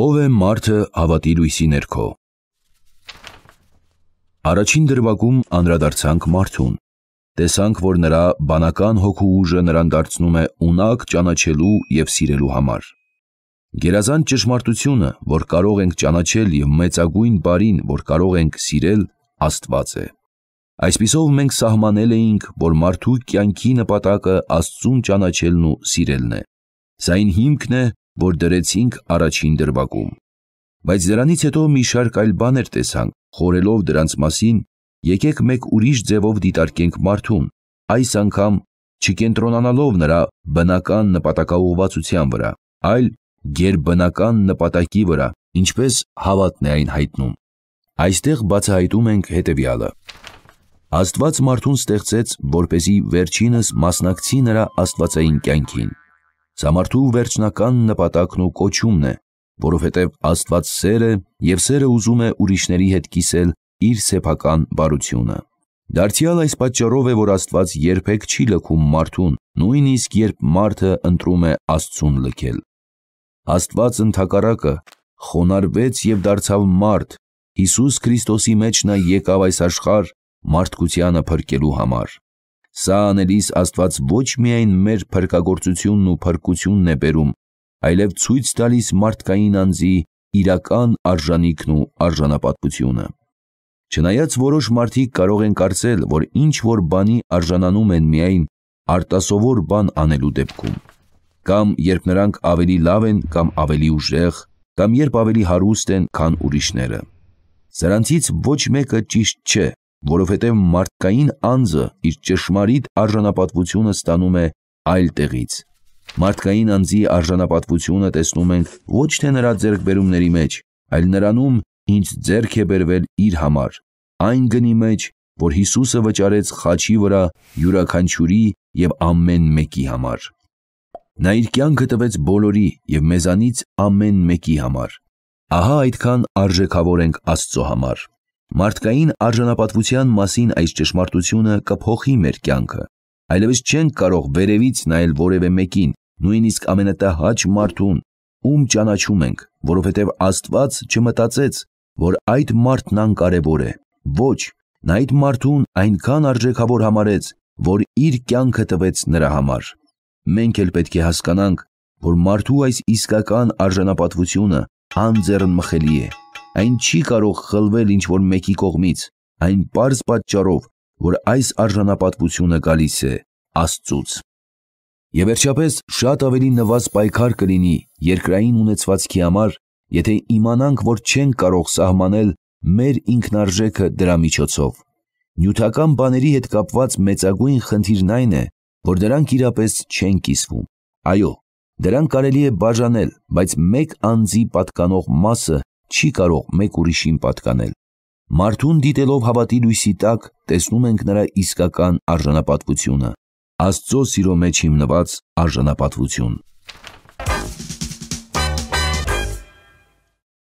Ո՞վ է մարդը հավատի լույսի ներքո Առաջին դրվագում անդրադարձանք մարդուն։ Տեսանք, որ նրա բանական հոգու ուժը նրան դարձնում է ունակ ճանաչելու և սիրելու համար։ Գերազանց ճշմարտությունը, որ կարող ենք ճանաչել և մեծագույն բարին, որ կարող ենք սիրել, Աստված է։ Այսպիսով մենք սահմանել էինք, որ մարդու կյանքի նպատակը Աստծուն ճանաչելն ու սիրելն է։ Սա այն հիմքն է, որ դրեցինք առաջին դրվագում։ Բայց դրանից հետո մի շարք այլ բաներ տեսանք, խորհելով դրանց մասին, եկեք մեկ ուրիշ ձևով դիտարկենք մարդուն, այս անգամ չկենտրոնանալով նրա բնական նպատակաուղղվածության վրա, այլ գերբնական նպատակի վրա, ինչպես հավատն է այն հայտնում։ Այստեղ բացահայտում ենք հետևյալը. Աստված մարդուն ստեղծեց, որպեսզի վերջինս մասնակցի նրա աստվածային կյանքին։ Սա մարդու վերջնական նպատակն ու կոչումն է, որովհետև Աստված սեր է և սերը ուզում է ուրիշների հետ կիսել իր սեփական բարությունը։ Դարձյալ այս պատճառով է, որ Աստված երբեք չի լքում մարդուն, նույնիսկ երբ մարդը ընտրում է Աստծուն լքել։ Աստված ընդհակառակը խոնարհվեց և դարձավ մարդ, Հիսուս Քրիստոսի մեջ նա եկավ այս աշխարհ մարդկությանը փրկելու համար։ Սա անելիս Աստված ոչ միայն մեր փրկagorցությունն ու փրկությունն է բերում, այլև ցույց տալիս մարդկային անձի իրական արժանիքն ու արժանապատվությունը։ Չնայած որոշ մարդիկ կարող են կարծել, որ ինչ որ բանի արժանանում են միայն արտասովոր բան անելու դեպքում, կամ երբ նրանք ավելի լավ են կամ ավելի ուժեղ, կամ երբ ավելի հարուստ են, քան ուրիշները։ Սրանցից ոչ մեկը ճիշտ չէ, որովհետև մարդկային անձը իր ճշմարիտ արժանապատվությունը ստանում է այլ տեղից։ Մարդկային անձի արժանապատվությունը տեսնում ենք ոչ թե նրա ձեռքբերումների մեջ, այլ նրանում, ինչ ձեռք է բերվել իր համար, այն գնի մեջ, որ Հիսուսը վճարեց խաչի վրա յուրաքանչյուրի և ամեն մեկի համար։ Նա իր կյանքը տվեց բոլորի և մեզանից ամեն մեկի համար։ Ահա այդքան արժեքավոր ենք Աստծո համար։ Մարդկային արժանապատվության մասին այս ճշմարտությունը կփոխի մեր կյանքը, այլևս չենք կարող վերևից նայել որևէ մեկին, նույնիսկ ամենատհաճ մարդուն, ում ճանաչում ենք, որովհետև Աստված չմտածեց, որ այդ մարդն անկարևոր է։ Ոչ, նա այդ մարդուն այնքան արժեքավոր համարեց, որ իր կյանքը տվեց նրա համար։ Մենք էլ պետք է հասկանանք, որ մարդու այս իսկական արժանապատվությունը անձեռնմխելի է։ Այն չի կարող խլվել ինչ-որ մեկի կողմից, այն պարզ պատճառով, որ այս արժանապատվությունը գալիս է Աստծուց։ Եվ վերջապես, շատ ավելի նվազ պայքար կլինի երկրային ունեցվածքի համար, եթե իմանանք, որ չենք կարող սահմանել մեր ինքնարժեքը դրա միջոցով։ Նյութական բաների հետ կապված մեծագույն խնդիրն այն է, որ դրանք իրապես չեն կիսվում։ Այո, դրանք կարելի է բաժանել, բայց մեկ անձի պատկանող մասը չի կարող մեկ ուրիշին պատկանել։ Մարդուն դիտելով հավատի լույսի տակ, տեսնում ենք նրա իսկական արժանապատվությունը, Աստծո սիրո մեջ հիմնված արժանապատվություն։